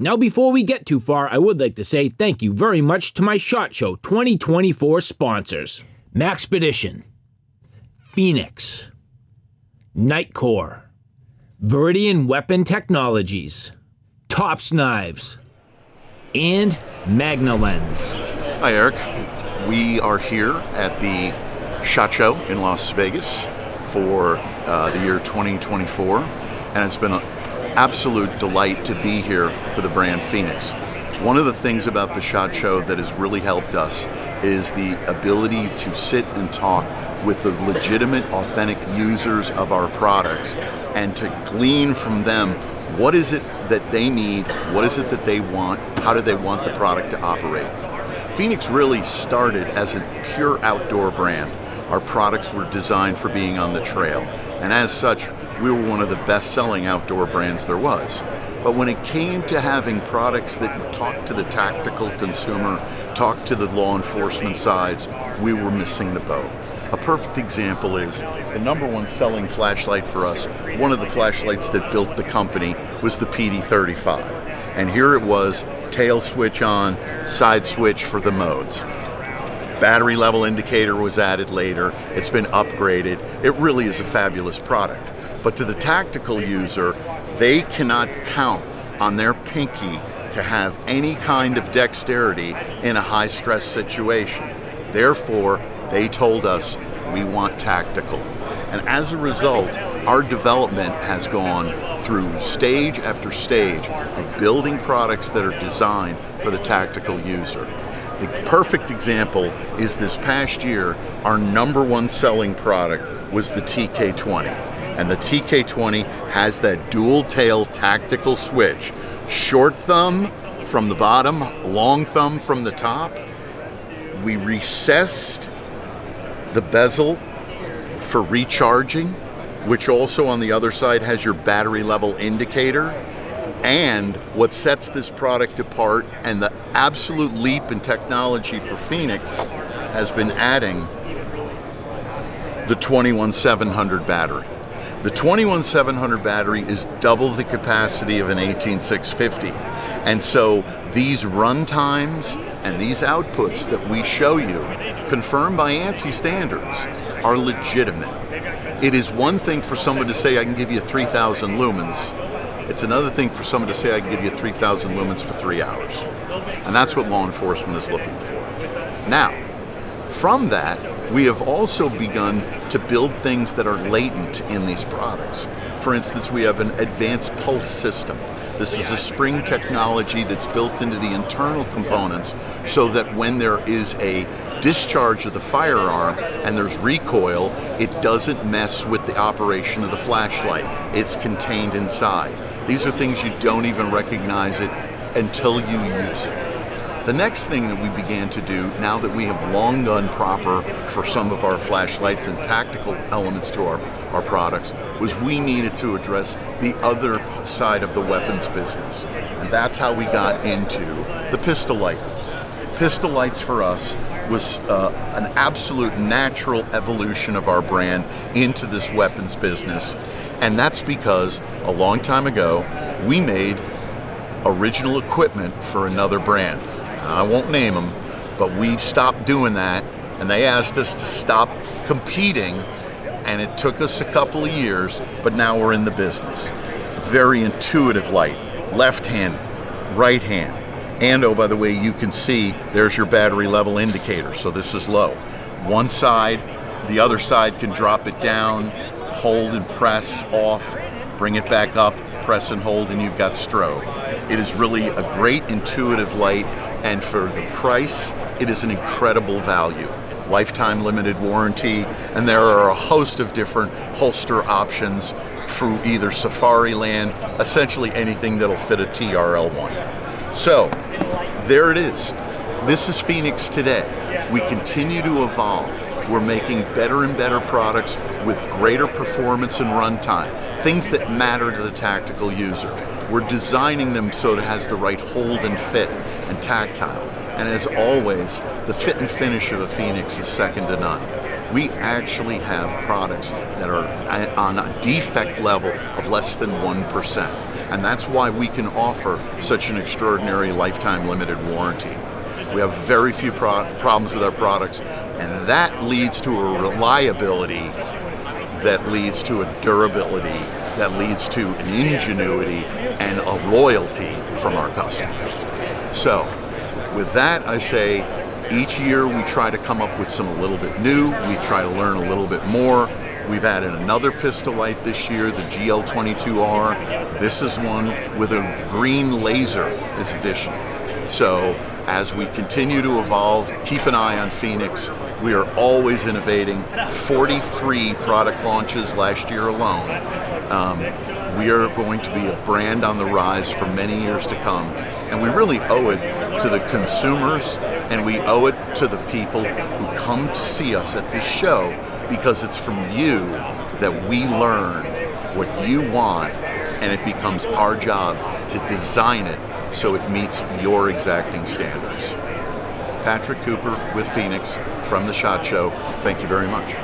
Now, before we get too far, I would like to say thank you very much to my SHOT Show 2024 sponsors Maxpedition, Fenix, Nitecore, Viridian Weapon Technologies, Tops Knives, and Magnalens. Hi, Eric. We are here at the SHOT Show in Las Vegas for uh, the year 2024, and it's been an absolute delight to be here for the brand Fenix. One of the things about the SHOT Show that has really helped us is the ability to sit and talk with the legitimate, authentic users of our products and to glean from them what is it that they need, what is it that they want, how do they want the product to operate. Fenix really started as a pure outdoor brand. Our products were designed for being on the trail, and as such, we were one of the best selling outdoor brands there was. But when it came to having products that talked to the tactical consumer, talked to the law enforcement sides, we were missing the boat. A perfect example is the number one selling flashlight for us, one of the flashlights that built the company was the PD35. And here it was, tail switch on, side switch for the modes. Battery level indicator was added later. It's been upgraded. It really is a fabulous product. But to the tactical user, they cannot count on their pinky to have any kind of dexterity in a high stress situation. Therefore, they told us we want tactical. And as a result, our development has gone through stage after stage of building products that are designed for the tactical user. The perfect example is this past year, our number one selling product was the TK20. And the TK20 has that dual tail tactical switch. Short thumb from the bottom, long thumb from the top. We recessed the bezel for recharging, which also on the other side has your battery level indicator. And what sets this product apart and the absolute leap in technology for Fenix has been adding the 21700 battery. The 21700 battery is double the capacity of an 18650. And so these run times and these outputs that we show you, confirmed by ANSI standards, are legitimate. It is one thing for someone to say, I can give you 3,000 lumens. It's another thing for someone to say, I can give you 3,000 lumens for three hours. And that's what law enforcement is looking for. Now, from that, we have also begun to build things that are latent in these products. For instance, we have an advanced pulse system. This is a spring technology that's built into the internal components so that when there is a discharge of the firearm and there's recoil, it doesn't mess with the operation of the flashlight. It's contained inside. These are things you don't even recognize it until you use it. The next thing that we began to do, now that we have long done proper for some of our flashlights and tactical elements to our, our products, was we needed to address the other side of the weapons business. And that's how we got into the pistol light. Pistol lights for us was uh, an absolute natural evolution of our brand into this weapons business. And that's because a long time ago, we made original equipment for another brand. I won't name them, but we stopped doing that and they asked us to stop competing and it took us a couple of years, but now we're in the business. Very intuitive light, left hand, right hand. And oh, by the way, you can see there's your battery level indicator. So this is low. One side, the other side can drop it down, hold and press off, bring it back up, press and hold, and you've got strobe. It is really a great intuitive light and for the price, it is an incredible value. Lifetime limited warranty, and there are a host of different holster options through either Safariland, essentially anything that'll fit a TRL1. So, there it is. This is Fenix today. We continue to evolve. We're making better and better products with greater performance and runtime, things that matter to the tactical user. We're designing them so it has the right hold and fit and tactile. And as always, the fit and finish of a Fenix is second to none. We actually have products that are on a defect level of less than 1%. And that's why we can offer such an extraordinary lifetime limited warranty. We have very few pro- problems with our products, and that leads to a reliability that leads to a durability, that leads to an ingenuity and a loyalty from our customers. So, with that, I say each year we try to come up with some a little bit new, we try to learn a little bit more. We've added another Pistolite this year, the GL22R. This is one with a green laser as addition. So as we continue to evolve, keep an eye on Fenix. We are always innovating. 43 product launches last year alone. Um, we are going to be a brand on the rise for many years to come. And we really owe it to the consumers and we owe it to the people who come to see us at this show because it's from you that we learn what you want and it becomes our job to design it so it meets your exacting standards. Patrick Cooper with Fenix from the SHOT Show. Thank you very much.